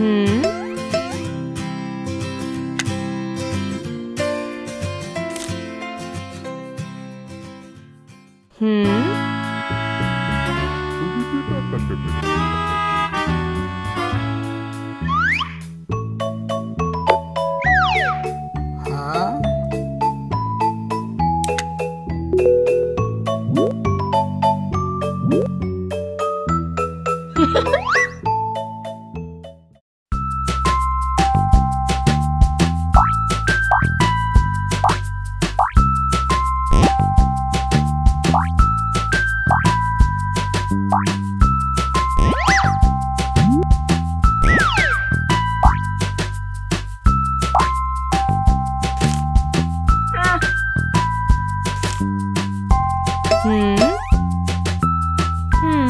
Hmm? Hmm? 嗯。嗯。嗯。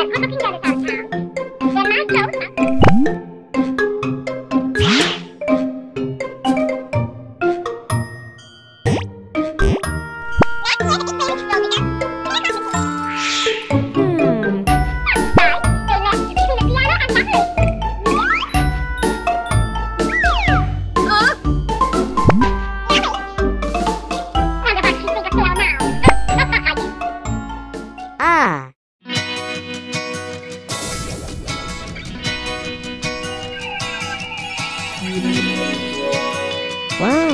嗯。啊。Wow.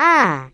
啊